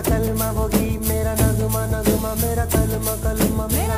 मेरा कलमा वो मेरा नगमा नगमा मेरा कलमा कलमा